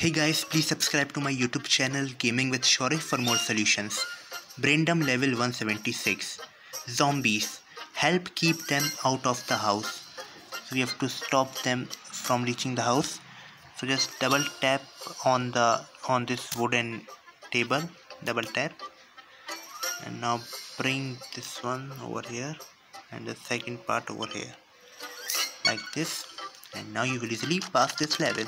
Hey guys, please subscribe to my YouTube channel Gaming with Shaurya for more solutions. Braindom level 176. Zombies. Help keep them out of the house. So we have to stop them from reaching the house. So just double tap on the on this wooden table. Double tap. And now bring this one over here and the second part over here. Like this. And now you will easily pass this level.